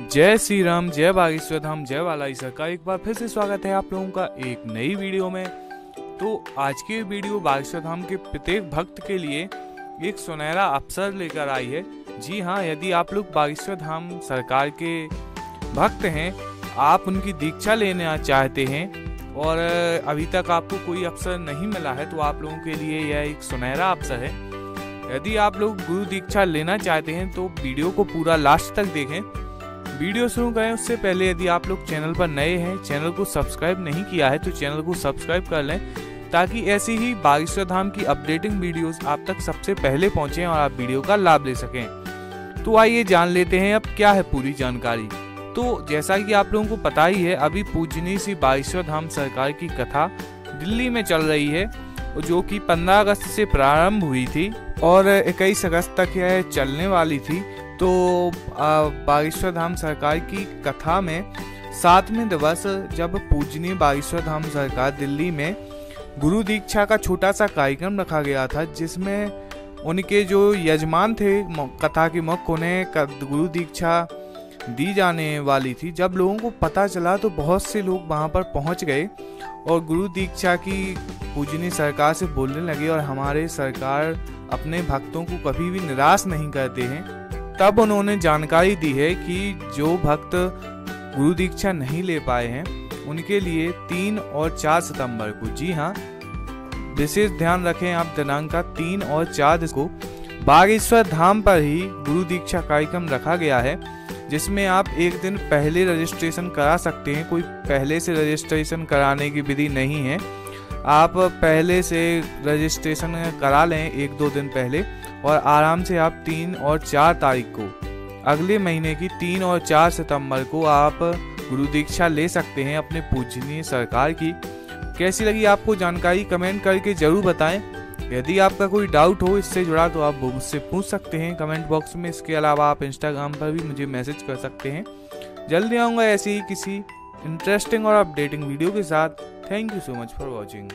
जय श्री राम जय बागेश्वर धाम, जय वालाई का एक बार फिर से स्वागत है आप लोगों का एक नई वीडियो में। तो आज की वीडियो बागेश्वर धाम के प्रत्येक भक्त के लिए एक सुनहरा अवसर लेकर आई है। जी हाँ यदि आप लोग बागेश्वर धाम सरकार के भक्त हैं, आप उनकी दीक्षा लेना चाहते हैं और अभी तक आपको कोई अवसर नहीं मिला है तो आप लोगों के लिए यह एक सुनहरा अवसर है। यदि आप लोग गुरु दीक्षा लेना चाहते हैं तो वीडियो को पूरा लास्ट तक देखें। वीडियो शुरू करें, उससे पहले यदि आप लोग चैनल पर नए हैं, चैनल को सब्सक्राइब नहीं किया है तो चैनल को सब्सक्राइब कर लें, ताकि ऐसी ही बागेश्वर धाम की अपडेटिंग वीडियोस आप तक सबसे पहले पहुँचे और आप वीडियो का लाभ ले सकें। तो आइए जान लेते हैं अब क्या है पूरी जानकारी। तो जैसा कि आप लोगों को पता ही है, अभी पूजनीय सी बागेश्वर धाम सरकार की कथा दिल्ली में चल रही है, जो कि 15 अगस्त से प्रारंभ हुई थी, और 21 अगस्त तक यह चलने वाली थी। तो बागेश्वर धाम सरकार की कथा में सातवें दिवस जब पूजनीय बागेश्वर धाम सरकार दिल्ली में गुरु दीक्षा का छोटा सा कार्यक्रम रखा गया था, जिसमें उनके जो यजमान थे कथा के मुख्य उन्हें गुरु दीक्षा दी जाने वाली थी। जब लोगों को पता चला तो बहुत से लोग वहाँ पर पहुँच गए और गुरु दीक्षा की पूजनीय सरकार से बोलने लगे और हमारे सरकार अपने भक्तों को कभी भी निराश नहीं करते हैं। तब उन्होंने जानकारी दी है कि जो भक्त गुरु दीक्षा नहीं ले पाए हैं, उनके लिए तीन और चार सितंबर को। जी हाँ विशेष ध्यान रखें आप दिनांक का तीन और चार को। बागेश्वर धाम पर ही गुरु दीक्षा कार्यक्रम रखा गया है, जिसमें आप एक दिन पहले रजिस्ट्रेशन करा सकते हैं। कोई पहले से रजिस्ट्रेशन कराने की विधि नहीं है। आप पहले से रजिस्ट्रेशन करा लें एक दो दिन पहले। और आराम से आप तीन और चार तारीख को, अगले महीने की तीन और चार सितंबर को आप गुरु दीक्षा ले सकते हैं अपने पूजनीय सरकार की। कैसी लगी आपको जानकारी कमेंट करके ज़रूर बताएँ। यदि आपका कोई डाउट हो इससे जुड़ा तो आप मुझसे पूछ सकते हैं। कमेंट बॉक्स में इसके अलावा आप इंस्टाग्राम पर भी मुझे मैसेज कर सकते हैं। जल्दी आऊँगा ऐसे ही किसी इंटरेस्टिंग और अपडेटिंग वीडियो के साथ। Thank you so much for watching